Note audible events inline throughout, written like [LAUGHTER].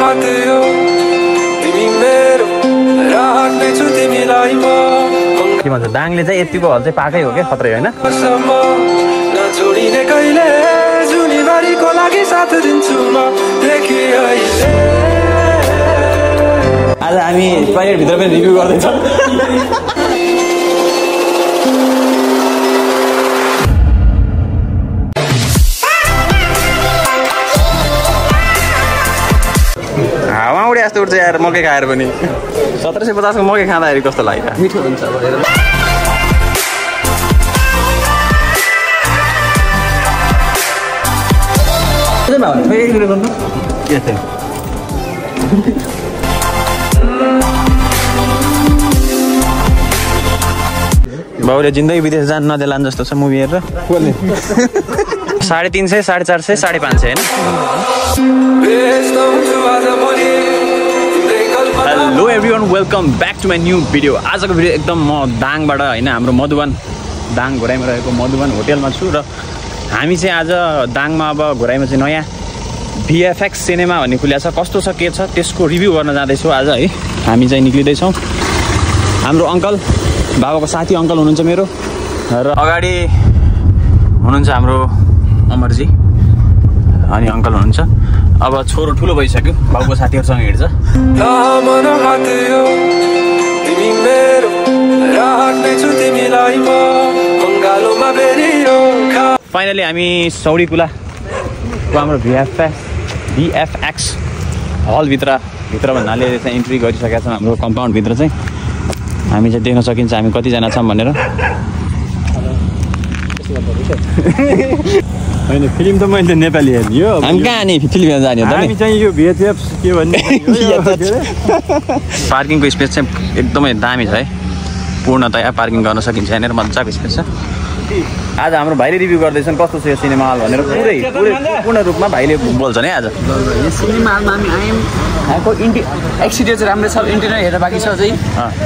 हात यो तिमी मेरो राख्नेछु तिमीलाई म के भन्छ दाङले चाहिँ यतिको हल चाहिँ पाएकै हो क्या खत्रै होइन नछोडिने कहिले जुनीबारीको लागि साथ दिन्छु म देखि अहिले आज हामी टोइलेटभित्र पनि रिभ्यू गर्दैछौँ उडे जस्तो उठ्छ यार मकै खाएर पनि। सत्र सय पचासको मकै खाँदाखेरि कस्तो लाग्यो? मिठो हुन्छ भनेर। बाउले जिन्दगी विदेश जान नदेलान् जस्तो छ मुभी हेरेर। साढे तिन सय साढे चार सय साढे पाँच सय होइन? Hello everyone welcome back to my new video आजको भिडियो एकदम म दाङबाट होइन हाम्रो मधुबन दाङ घोराइमा रहेको मधुबन होटेलमा छु र हामी चाहिँ आज दाङमा अब घोराइमा चाहिँ नयाँ भिएफएक्स सिनेमा भन्ने खुलिएको छ। कस्तो छ के छ त्यसको रिभ्यू गर्न जाँदैछौँ आज है। हामी चाहिँ निक्लिँदैछौँ। हाम्रो अङ्कल बाबाको साथी अङ्कल हुनुहुन्छ मेरो। र अगाडि हुनुहुन्छ हाम्रो अमरजी। अनि अङ्कल हुनुहुन्छ। अब छोरो ठुलो भइसक्यो बाबुको साथीहरूसँग हिँड्छ। फाइनली हामी सौडी कुलाको हाम्रो भिएफएस भिएफएक्स हलभित्र भित्र भन्नाले चाहिँ इन्ट्री गरिसकेका छौँ हाम्रो कम्पाउन्डभित्र चाहिँ। हामी चाहिँ देख्न सकिन्छ हामी कतिजना छौँ भनेर। होइन फिल्म त मैले नेपाली हेर्ने हो हामी कहाँ नि फिल्म जाने हामी चाहिँ यो भिएचएफ के भन्ने? पार्किङको स्पेस चाहिँ एकदमै दामी छ है। पूर्णतया पार्किङ गर्न सकिन्छ। यहाँनिर मजाको स्पेस छ। आज हाम्रो भाइले रिभ्यू गर्दैछन् कस्तो छ यो सिनेमा हल भनेर पुरै पुरै पूर्ण रूपमा भाइले बोल्छन् है आज। यो सिनेमा हलमा हामी आयौँ। यहाँको इन्टि एक्सिडियो चाहिँ राम्रो छ इन्टिरियर हेरेर बाँकी छ चाहिँ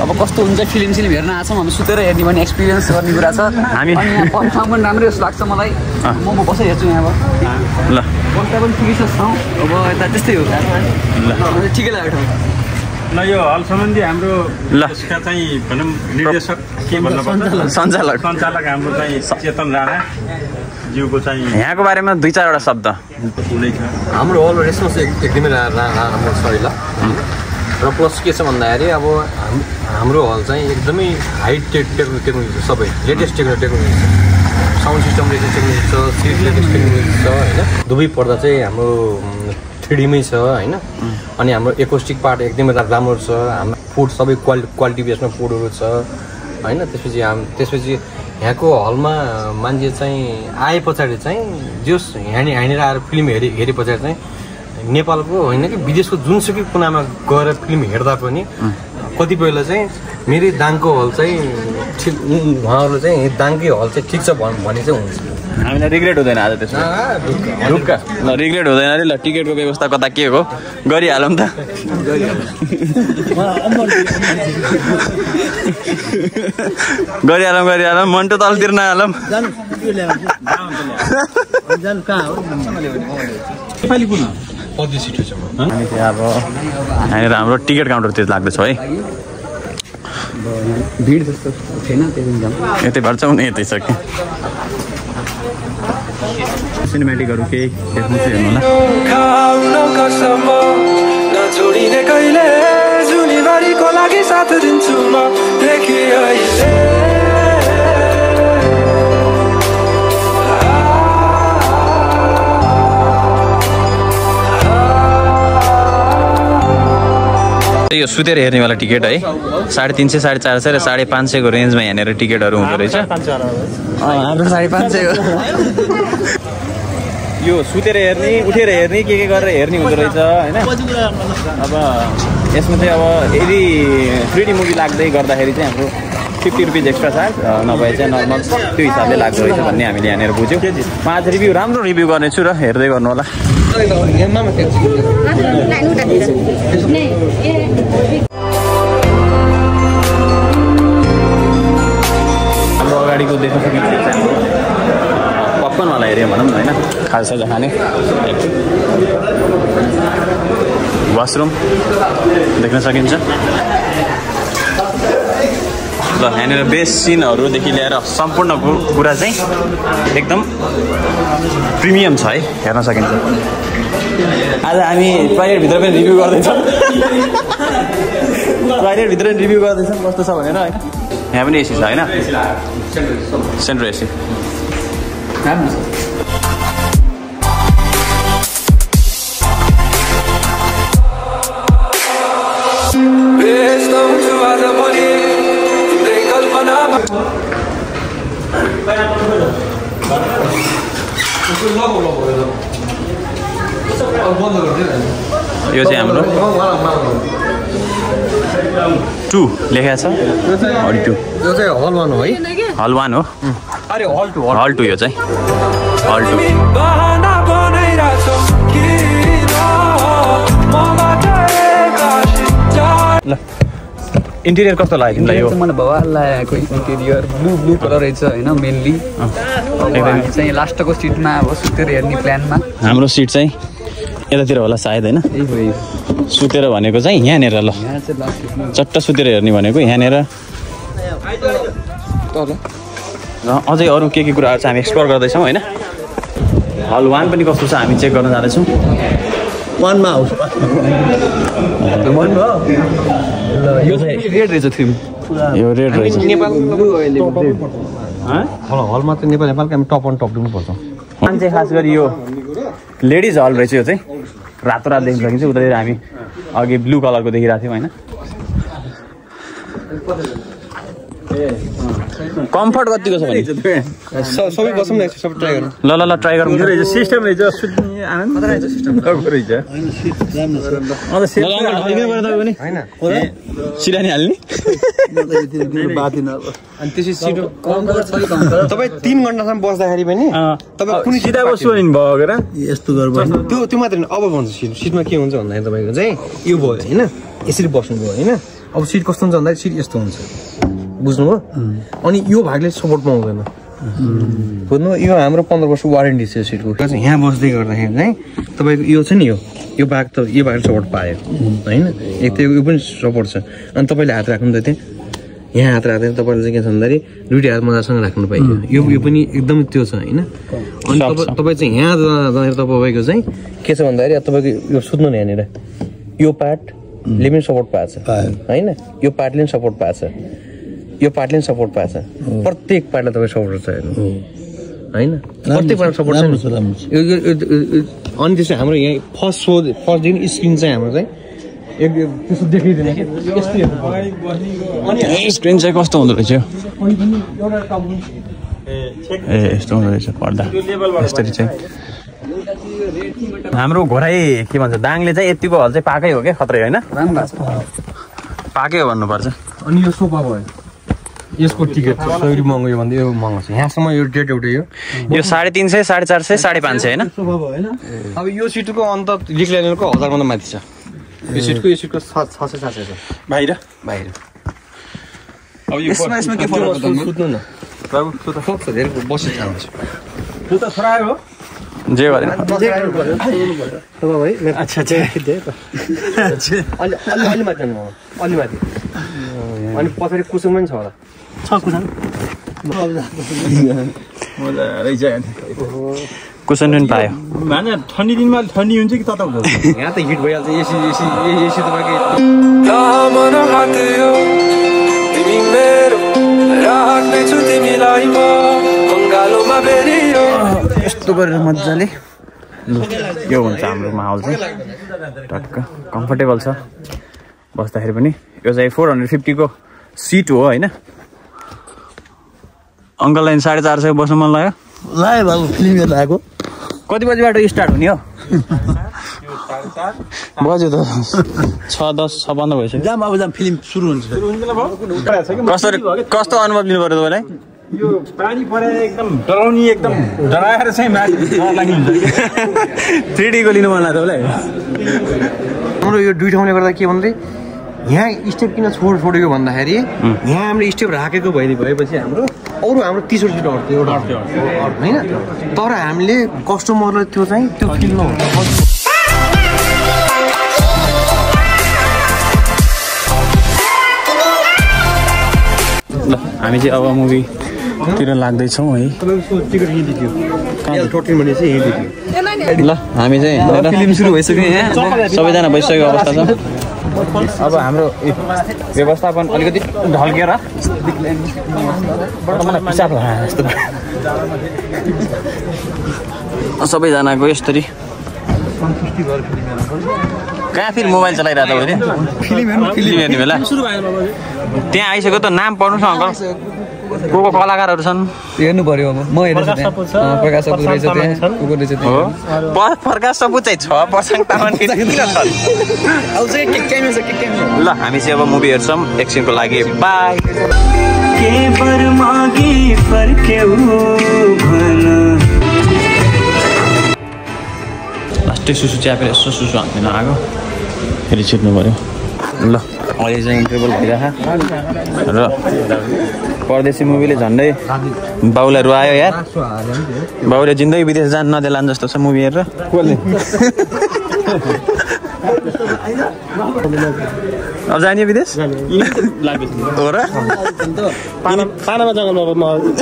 अब कस्तो हुन्छ फिल्म सिल्म हेर्न आएको छौँ हामी सुतेर हेर्ने भने एक्सपिरियन्स गर्ने कुरा छ। हामी- ठाउँ पनि राम्रै जस्तो लाग्छ मलाई। म म बसेर हेर्छु यहाँ अब। ल। बस्दा पनि ठिकै छ ठाउँ अब यता त्यस्तै हो। ठिकै लाग्यो ठाउँ ल यो हल सम्बन्धी हाम्रो ल। यसका चाहिँ भनौँ निर्देशक के भन्नु पर्छ सञ्चालक। सञ्चालक हाम्रो चाहिँ चेतन राणा ज्यूको चाहिँ यहाँको बारेमा दुई चारवटा शब्द। हाम्रो हल रेस्पन्स एक- एकदमै राम्रो छ अहिले। र प्लस के छ भन्दाखेरि अब हाम- हाम्रो हल चाहिँ एकदमै हाई टेक टेक्नो टेक्नोलोजी छ सबै। लेटेस्ट टेक्नो टेक्नोलोजी छ। साउन्ड सिस्टम लेटेस्ट टेक्नोलोजी छ सिट लेटेस्ट टेक्नोलोजी छ होइन? दुवै पर्दा चाहिँ हाम्रो थ्रिडीमै छ होइन? अनि हाम्रो एकोस्टिक पार्ट एकदमै राम्रो छ। हाम्रो फुड सबै क्वालिटी क्वालिटी बेसमा फुडहरू छ होइन? त्यसपछि हाम त्यसपछि यहाँको हलमा मान्छे चाहिँ आए पछाडि चाहिँ जस यहाँ यहाँनिर आएर फिल्म हेरे हेरे पछाडि चाहिँ नेपालको होइन कि विदेशको जुनसुकै कुनामा गएर फिल्म हेर्दा पनि कतिपयलाई चाहिँ मेरै दाङको हल चाहिँ ठिक उहाँहरू चाहिँ दाङकै हल चाहिँ ठिक छ भन्- भने चाहिँ हुन्छ। हामीलाई रिग्रेट हुँदैन आज त्यसमा। ढुक्क ल रिग्रेट हुँदैन अरे ल टिकटको व्यवस्था कता के हो? गरिहालौँ त। गरिहालौँ गरिहालौँ मन्टु तलतिर नहालौँ। सिट छ [LAUGHS] हामी चाहिँ अब यहाँनिर हाम्रो टिकट काउन्टरतिर लाग्दैछौँ है। भिड जस्तो यतै भएर चाहिँ उनी यतै छ कि। सिनेमेटिकहरू केही देख्नु चाहिँ हेर्नु होला। साथ दिन्छु म। हो सुतेर हेर्नेवाला टिकट है। साढे तिन सय साढे चार सय र साढे पाँच सयको रेन्जमा यहाँनिर टिकटहरू हुँदो रहेछ। हाम्रो साढे पाँच सय हो यो सुतेर हेर्ने उठेर हेर्ने के के गरेर हेर्ने हुँदो रहेछ होइन? अब यसमा चाहिँ अब यदि थ्री डी मुभी लाग्दै गर्दाखेरि चाहिँ हाम्रो फिफ्टी रुपिज एक्स्ट्रा चार्ज नभए चाहिँ नर्मल त्यो हिसाबले लाग्दो रहेछ भन्ने हामीले यहाँनिर बुझ्यौँ। म आज रिभ्यू राम्रो रिभ्यू गर्नेछु र हेर्दै गर्नु होला। हाम्रो अगाडिको देख्न सकिन्छ खाउनवाला एरिया भनौँ न होइन? खाजासाजा खाने वासरुम देख्न सकिन्छ। यहाँनिर बेसिनहरूदेखि लिएर सम्पूर्ण कु- कुरा चाहिँ एकदम प्रिमियम छ है हेर्न सकिन्छ। आज हामी टोइलेटभित्र पनि रिभ्यू गर्दैछौँ। टोइलेटभित्र पनि रिभ्यू गर्दैछौँ कस्तो छ भनेर होइन? यहाँ पनि एसी छ होइन? Central AC. टू लेखेको छ हल टू यो चाहिँ हल वान हो है हल वान हो अरे हल टू हल टू यो चाहिँ हल टू ल इन्टिरियर कस्तो लाग्यो तिमीलाई यो मलाई भवाल लागेको इन्टेरियर ब्लू ब्लू कलर रहेछ होइन मेनली चाहिँ लास्टको सिटमा अब सुतेर हेर्ने प्लानमा हाम्रो सिट चाहिँ यतातिर होला सायद होइन? सुतेर भनेको चाहिँ यहाँनिर ल। यहाँ चाहिँ लास्ट सिटमा चट्ट सुतेर हेर्ने भनेको यहाँनिर। र अझै अरू के के कुराहरू चाहिँ हामी एक्सप्लोर गर्दैछौँ होइन? हल वान पनि कस्तो छ हामी चेक गर्न जाँदैछौँ। यो चाहिँ रेड रहेछ यो रेड रहेछ। हलमा चाहिँ नेपाल नेपालको हामी टप अन टप दिनुपर्छ मान्छे खास गरी यो लेडिज हल रहेछ यो चाहिँ। रातो रात देख्न सकिन्छ उतातिर हामी अघि ब्लू कलरको देखिरहेको थियौँ होइन। कम्फर्ट कतिको छ भने? सबै बसौँ न सबै ट्राई गर्नु ल ल ल ट्राई गरौँ। सिस्टम रहेछ आनन्द सिरानी हाल्ने अनि त्यसपछि सिट। तपाईँ तिन घन्टासम्म बस्दाखेरि पनि तपाईँ कुनै सिधा बस्छु नि भएर त्यो त्यो मात्रै होइन। अब भन्छ सिट। सिटमा के हुन्छ भन्दाखेरि तपाईँको चाहिँ यो भयो होइन? यसरी बस्नुभयो होइन? अब सिट कस्तो हुन्छ भन्दाखेरि सिट यस्तो हुन्छ। बुझ्नुभयो? अनि यो भागले सपोर्ट पाउँदैन। बुझ्नु यो हाम्रो पन्ध्र वर्ष वारेन्टी छ यो सिटको यहाँ बस्दै गर्दाखेरि चाहिँ तपाईँको यो छ नि यो यो भाग त यो भागले सपोर्ट पायो। होइन? एक त यो पनि सपोर्ट छ। अनि तपाईँले हात राख्नु त त्यहाँ यहाँ हात राख्दैन तपाईँले चाहिँ के छ भन्दाखेरि दुइटै हात मजासँग राख्नु पाइयो। यो यो पनि एकदम त्यो छ होइन? अनि तपाईँ। तपाईँ चाहिँ यहाँ जाँदाखेरि तपाईँको चाहिँ के छ भन्दाखेरि तपाईँको यो सुत्नु नि यहाँनिर। यो पार्टले पनि सपोर्ट पाएको छ। होइन? यो पार्टले पनि सपोर्ट पाएको छ। यो पार्टले पनि सपोर्ट पाएको छ। प्रत्येक पार्टलाई तपाईँ सपोर्ट छ हेर्नु होइन? प्रत्येक पार्ट सपोर्ट छ। यो अनि त्यसो हाम्रो यहाँ फर्स्ट सो फर्स्टदेखि स्क्रिन चाहिँ हाम्रो चाहिँ स्क्रिन चाहिँ कस्तो हुँदो रहेछ? यो? ए यस्तो हुँदो रहेछ पर्दा। यसरी चाहिँ। हाम्रो घोराइ के भन्छ दाङले चाहिँ यतिको हल चाहिँ पाकै हो क्या खत्रै होइन? पाकै हो भन्नुपर्छ। अनि यो सोफा भयो। यसको टिकट छ सय रुपियाँ महँगो यो भन्दा यो महँगो छ। यहाँसम्म यो डेट एउटै हो। यो साढे तिन सय साढे चार सय साढे पाँच सय होइन? अब यो सिटको अन्त रिक्लाइनरको हजारभन्दा माथि छ। यो सिटको यो सिटको छ छ सय सात सय छ। बाहिर? बाहिर। अब यो यसमा यसमा के फरक? सुत्नु न। बाबु सुत सक्छ धेरै बसी थाहा हुन्छ जे गरेन अच्छा अच्छा। अलि अलि अलि माथि अलि माथि। अनि पछाडि कुसुम पनि छ होला। कुसन पनि पायो। भान्जा ठन्डी दिनमा ठन्डी हुन्छ कि तताउ यहाँ त हिट भइहाल्छ एसी एसी एसी तपाईँको यस्तो गरेर मजाले यो हुन्छ हाम्रो माहौल चाहिँ। टक्क कम्फर्टेबल छ। बस्दाखेरि पनि यो चाहिँ फोर हन्ड्रेड फिफ्टीको सिट हो होइन? अङ्कललाई साढे चार सय बस्नु मन लाग्यो। लाग्यो बाबु फिल्म हेर्न आएको। कति बजीबाट स्टार्ट हुने हो? बज्यो त। छ दस छ पन्ध्र भइसक्यो। जाम अब जाम फिल्म सुरु हुन्छ। कस्तो कस्तो अनुभव लिनु पऱ्यो तपाईँलाई यो पानी परेर एकदम डराउने एकदम डराएर चाहिँ माथि डर लाग्ने। हुन्छ थ्री डीको लिनु मन लाग्यो तपाईँलाई हाम्रो यो दुई ठाउँले गर्दा के भन्दै? यहाँ स्टेप किन छोड छोडेको भन्दाखेरि यहाँ हामीले स्टेप राखेको भइदिए भएपछि हाम्रो अरू हाम्रो तिसवटा सिट अर्थ्यो एउटा होइन? तर हामीले कस्टमरलाई त्यो चाहिँ त्यो फिल नहुनु ल हामी चाहिँ अब मुभीतिर लाग्दैछौँ है। ल हामी चाहिँ फिल्म सुरु भइसक्यो यहाँ। सबैजना बसिसकेको अवस्था छ। अब हाम्रो व्यवस्थापन अलिकति ढल्केर मलाई पिसाब लाग्यो जस्तो सबैजनाको यसरी कहाँ फेरि मोबाइल चलाइरहेको हेर्ने बेला। त्यहाँ आइसक्यो त नाम पढ्नुहोस् न अङ्कल? को को कलाकारहरू छन्? हेर्नु पर्यो अब। म अँ, प्रकाश सपुत रहेछ त्यहाँ। को को रहेछ हो? त्यहाँ। प्रकाश सपुत चाहिँ छ पर्सेन्ट तामाङ ल हामी चाहिँ अब मुभी हेर्छौँ। एकछिनको लागि बाई। के पर मागी फर्क्यौ भन लास्टै सुसु च्यापेर यसो सुसु हान्दैन आएको फेरि छिट्नु पऱ्यो। ल। अहिले चाहिँ इन्टरभल भइरहेको र परदेशी मुभीले झन्डै बाउलाई रुवायो यार। बाउले जिन्दगी विदेश जान नदेलान् जस्तो छ मुभी हेरेर। अब जाने विदेश? हो र? पानामा जङ्गलमा हजुर।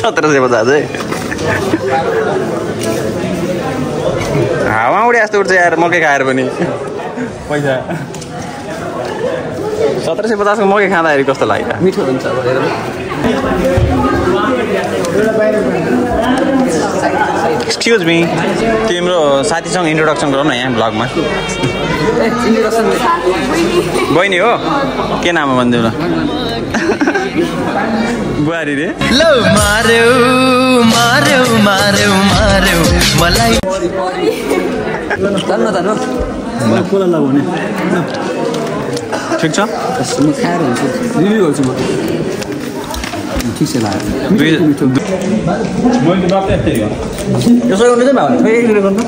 सत्र सय पचास हावा उडे जस्तो उठ्छ यार मकै खाएर पनि। पैसा। सत्र सय पचासको मकै खाँदाखेरि कस्तो लाग्यो? मिठो हुन्छ अब हेर एक्सक्युज मी तिम्रो साथीसँग इन्ट्रोडक्सन गरौँ न यहाँ ब्लगमा बहिनी हो? के नाम हो भनिदेऊ न बुहारी रे। ल मार्यौ मार्यौ मार्यौ मार्यौ मलाई ठिक छ? म खाएर हुन्छु रिभ्यू गर्छु म। ठिक छ लाग्यो दुई यसो गर्नु चाहिँ भयो फेरि एकचोटि गर्नु।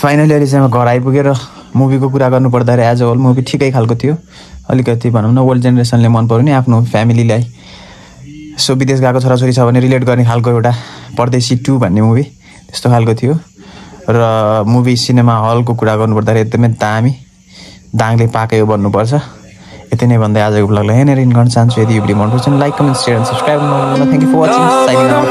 फाइनली अहिले चाहिँ घर आइपुगेर मुभीको कुरा गर्नु पर्दाखेरि एज अ होल मुभी ठिकै खालको थियो। अलिकति भनौँ न ओल्ड जेनेरेसनले मन पऱ्यो नि आफ्नो फ्यामिलीलाई सो विदेश गएको छोराछोरी छ भने रिलेट गर्ने खालको एउटा परदेशी टू भन्ने मुभी त्यस्तो खालको थियो। र मुभी सिनेमा हलको कुरा गर्नुपर्दाखेरि एकदमै दामी दाङले हो भन्नुपर्छ। यति नै भन्दै आजको ब्लगलाई यहाँनिर इन गर्न चाहन्छु। यदि यो भिडियो मनपर्छ like comment share and subscribe thank you for watching signing out